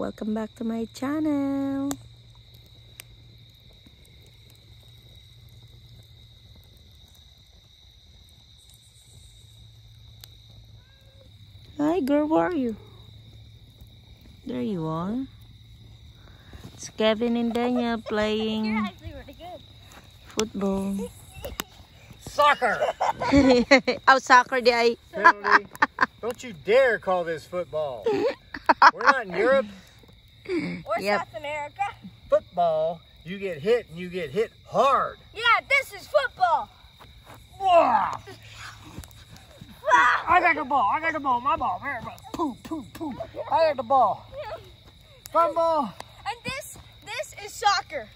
welcome back to my channel. Hi girl, where are you? There you are. It's Kevin and Daniel playing really football. Soccer! oh, soccer di ay. Penalty. Don't you dare call this football. We're not in Europe. Hmm. Or Yep. South America. Football, you get hit and you get hit hard. Yeah, this is football. Wah! I got the ball. I got the ball. My ball. My ball. Pooh, pooh, pooh. I got the ball. Fun ball. And this, this is soccer.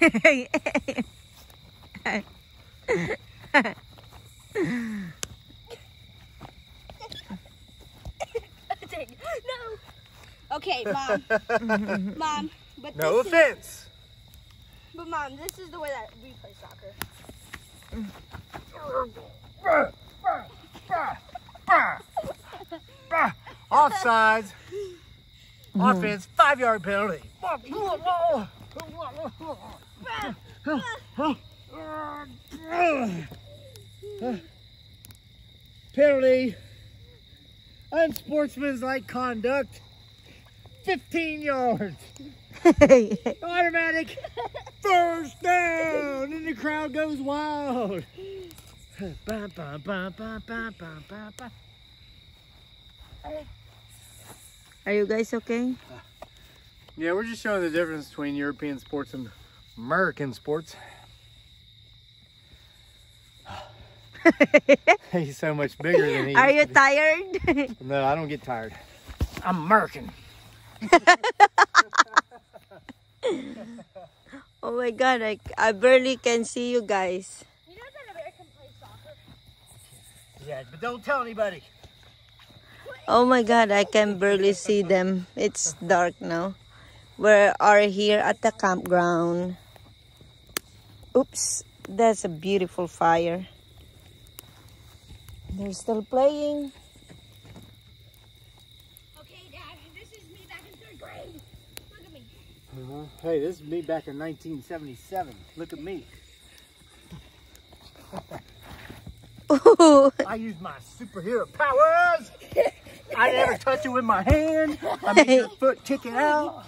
no. Okay, mom. Mm-hmm. mom. But No this is, offense. but mom, this is the way that we play soccer. Offsides. Offense, five yard penalty. Penalty. Unsportsmanlike conduct. 15 yards. Automatic. First down. And the crowd goes wild. Ba, ba, ba, ba, ba, ba, ba, ba. Are you guys okay? Yeah, we're just showing the difference between European sports and American sports. He's so much bigger than he Are you tired? No, I don't get tired. I'm American. oh my god, I, I barely can see you guys. You know that American plays soccer? Yeah, but don't tell anybody. Oh my god, I can barely see them. It's dark now. We are here at the campground. Oops, that's a beautiful fire. They're still playing. Okay, Dad, this is me back in third grade. Look at me. Hey, this is me back in 1977. Look at me. Ooh, I use my superhero powers. I never touch it with my hand. I make your foot kick it out.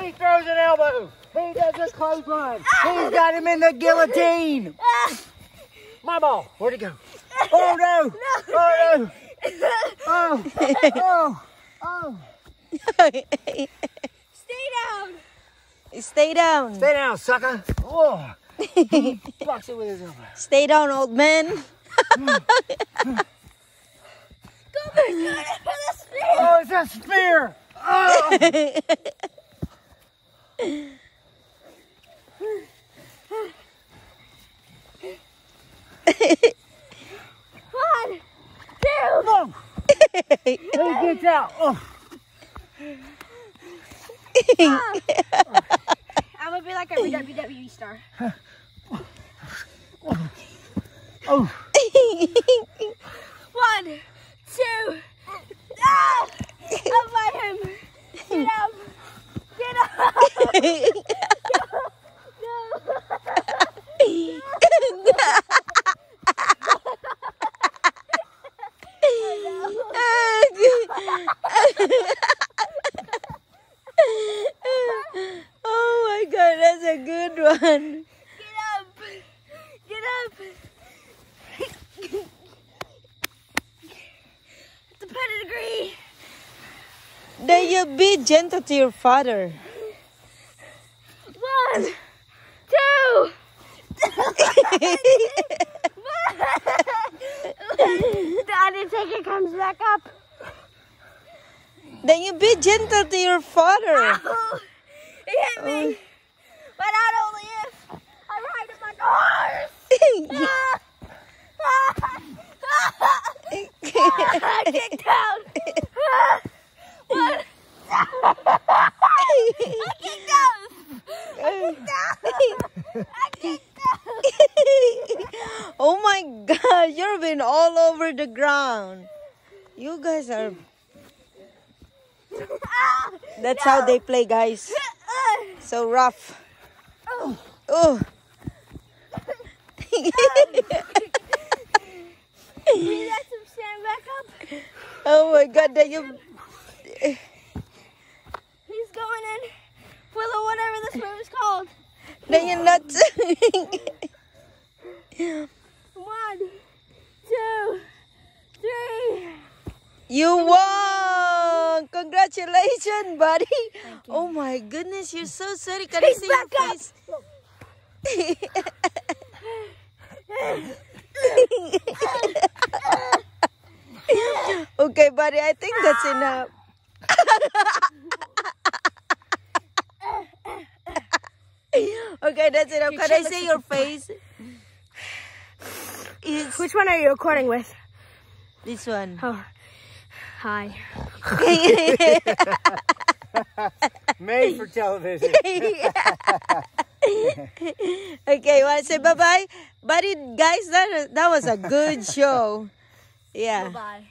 He throws an elbow. He does a clothesline. He's got him in the guillotine. My ball. Where'd it go? Oh no! Oh no! Oh! Oh! Oh! Stay down. Stay down. Stay down, sucker. Oh! Box it with his elbow. Stay down, old man. Go back to for the spear. Oh, it's a spear. Oh! One, two. No! He gets out. Oh! I'm gonna be like a WWE star. Oh! One, two. Ah! Up by him. Get up. Get up. oh my god, that's a good one. Get up. Get up. the pedigree. Then you be gentle to your father. One, two. the Undertaker comes back up. Then you be gentle to your father. He hit me. But not only if I ride him like a kicked down. I. I. I kicked down. You've been all over the ground. You guys are. That's how they play, guys. So rough. Oh. We let him stand back up. Oh my God! That you. He's going in for the whatever this move is called. Then you're not. One, two, three. you won! Congratulations, buddy. Oh my goodness, you're so sorry. Can I He's see your back up. face? okay, buddy, I think that's enough. okay, that's enough. Can I see your face? It's Which one are you recording with? this one. Oh, hi. Made for television. okay, want to say bye bye, buddy, guys? That that was a good show. Yeah. Bye.